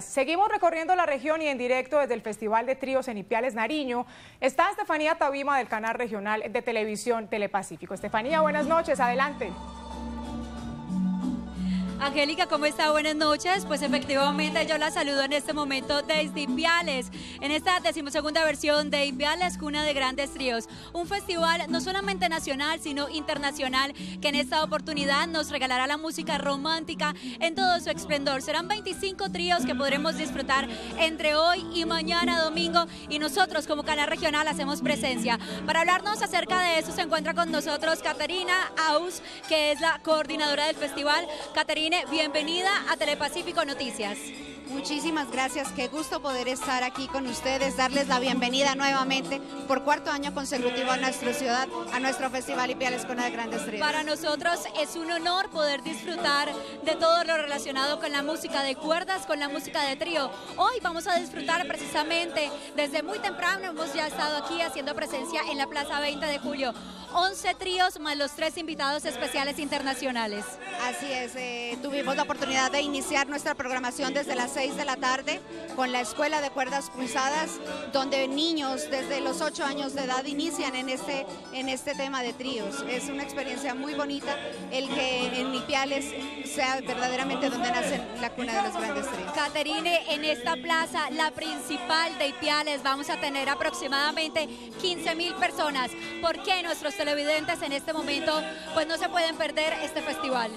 Seguimos recorriendo la región y en directo desde el Festival de Tríos en Ipiales, Nariño. Está Estefanía Tabima del canal regional de televisión Telepacífico. Estefanía, buenas noches, adelante. Angélica, ¿cómo está? Buenas noches. Pues efectivamente yo la saludo en este momento desde Ipiales, en esta decimosegunda versión de Ipiales, cuna de grandes tríos. Un festival no solamente nacional, sino internacional, que en esta oportunidad nos regalará la música romántica en todo su esplendor. Serán 25 tríos que podremos disfrutar entre hoy y mañana domingo y nosotros como canal regional hacemos presencia. Para hablarnos acerca de eso se encuentra con nosotros Caterina Aus, que es la coordinadora del festival. Caterina, bienvenida a Telepacífico Noticias. Muchísimas gracias, qué gusto poder estar aquí con ustedes, darles la bienvenida nuevamente por cuarto año consecutivo a nuestra ciudad, a nuestro Festival Ipiales con de Grandes Tríos. Para nosotros es un honor poder disfrutar de todo lo relacionado con la música de cuerdas, con la música de trío. Hoy vamos a disfrutar precisamente desde muy temprano, hemos ya estado aquí haciendo presencia en la Plaza 20 de Julio. 11 tríos más los tres invitados especiales internacionales. Así es, eh, tuvimos la oportunidad de iniciar nuestra programación desde las 6 de la tarde con la Escuela de Cuerdas Pulsadas, donde niños desde los 8 años de edad inician en este, en este tema de tríos. Es una experiencia muy bonita el que en Ipiales sea verdaderamente donde nace la cuna de los grandes tríos. Caterine, en esta plaza, la principal de Ipiales, vamos a tener aproximadamente 15 mil personas. ¿Por qué nuestros televidentes en este momento pues no se pueden perder este festival?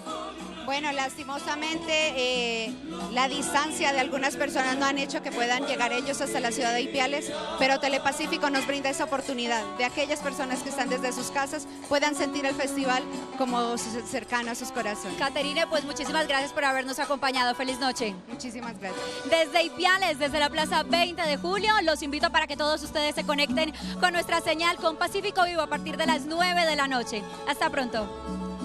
Bueno, lastimosamente eh, la distancia de algunas personas no han hecho que puedan llegar ellos hasta la ciudad de Ipiales, pero Telepacífico nos brinda esa oportunidad de aquellas personas que están desde sus casas puedan sentir el festival como cercano a sus corazones. Caterine, pues muchísimas gracias por habernos acompañado. Feliz noche. Muchísimas gracias. Desde Ipiales, desde la Plaza 20 de Julio, los invito para que todos ustedes se conecten con nuestra señal con Pacífico Vivo a partir de las 9 de la noche. Hasta pronto.